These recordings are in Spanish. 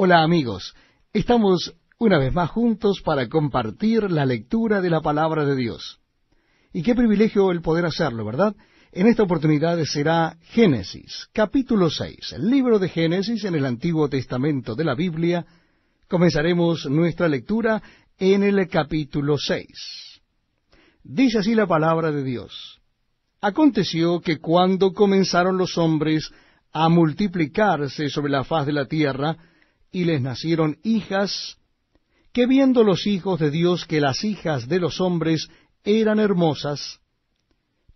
Hola amigos, estamos una vez más juntos para compartir la lectura de la palabra de Dios. Y qué privilegio el poder hacerlo, ¿verdad? En esta oportunidad será Génesis, capítulo 6, el libro de Génesis en el Antiguo Testamento de la Biblia. Comenzaremos nuestra lectura en el capítulo 6. Dice así la palabra de Dios. Aconteció que cuando comenzaron los hombres a multiplicarse sobre la faz de la tierra, y les nacieron hijas, que viendo los hijos de Dios que las hijas de los hombres eran hermosas,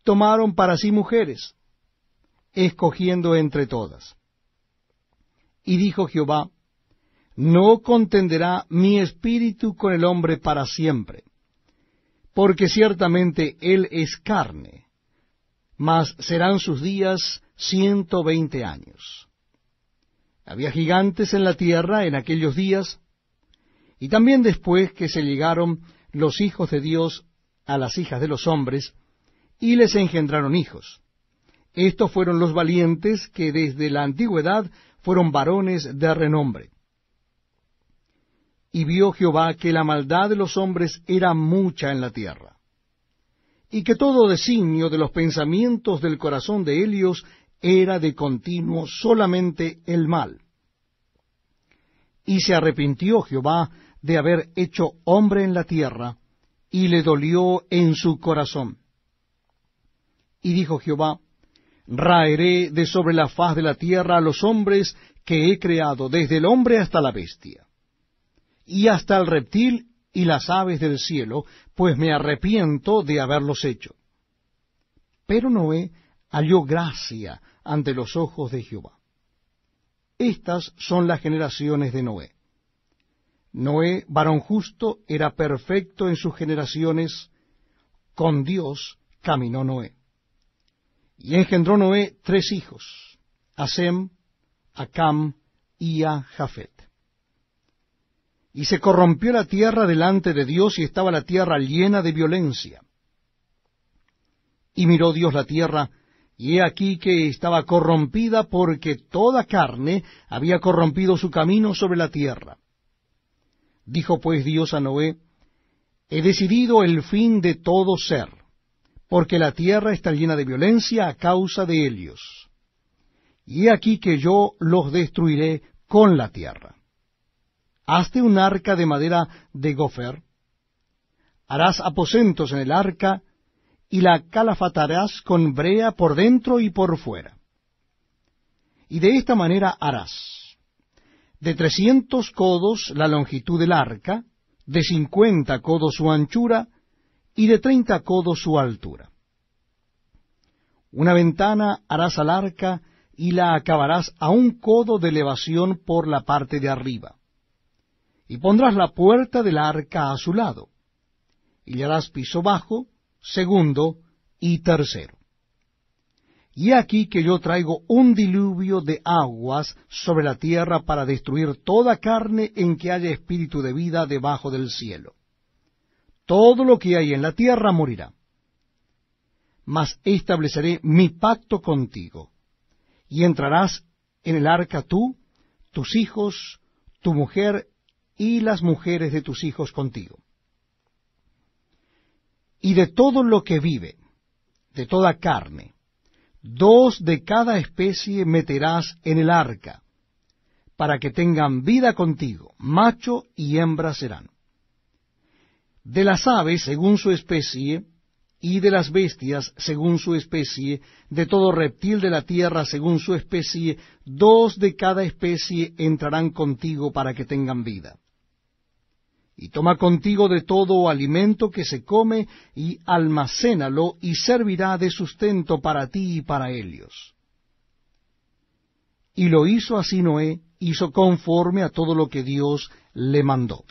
tomaron para sí mujeres, escogiendo entre todas. Y dijo Jehová, No contenderá mi espíritu con el hombre para siempre, porque ciertamente él es carne, mas serán sus días ciento veinte años. Había gigantes en la tierra en aquellos días, y también después que se llegaron los hijos de Dios a las hijas de los hombres, y les engendraron hijos. Estos fueron los valientes que desde la antigüedad fueron varones de renombre. Y vio Jehová que la maldad de los hombres era mucha en la tierra, y que todo designio de los pensamientos del corazón de Helios era de continuo solamente el mal. Y se arrepintió Jehová de haber hecho hombre en la tierra, y le dolió en su corazón. Y dijo Jehová, Raeré de sobre la faz de la tierra a los hombres que he creado, desde el hombre hasta la bestia, y hasta el reptil y las aves del cielo, pues me arrepiento de haberlos hecho. Pero Noé halló gracia ante los ojos de Jehová. Estas son las generaciones de Noé. Noé, varón justo, era perfecto en sus generaciones, con Dios caminó Noé. Y engendró Noé tres hijos, a Sem, a Cam y a Jafet. Y se corrompió la tierra delante de Dios y estaba la tierra llena de violencia. Y miró Dios la tierra, y he aquí que estaba corrompida porque toda carne había corrompido su camino sobre la tierra. Dijo pues Dios a Noé, He decidido el fin de todo ser, porque la tierra está llena de violencia a causa de ellos. Y he aquí que yo los destruiré con la tierra. Hazte un arca de madera de gofer, harás aposentos en el arca, y la calafatarás con brea por dentro y por fuera. Y de esta manera harás de trescientos codos la longitud del arca, de cincuenta codos su anchura, y de treinta codos su altura. Una ventana harás al arca, y la acabarás a un codo de elevación por la parte de arriba. Y pondrás la puerta del arca a su lado, y le harás piso bajo, segundo y tercero. Y aquí que yo traigo un diluvio de aguas sobre la tierra para destruir toda carne en que haya espíritu de vida debajo del cielo. Todo lo que hay en la tierra morirá. Mas estableceré mi pacto contigo, y entrarás en el arca tú, tus hijos, tu mujer y las mujeres de tus hijos contigo y de todo lo que vive, de toda carne, dos de cada especie meterás en el arca, para que tengan vida contigo, macho y hembra serán. De las aves según su especie, y de las bestias según su especie, de todo reptil de la tierra según su especie, dos de cada especie entrarán contigo para que tengan vida y toma contigo de todo alimento que se come, y almacénalo, y servirá de sustento para ti y para ellos. Y lo hizo así Noé, hizo conforme a todo lo que Dios le mandó.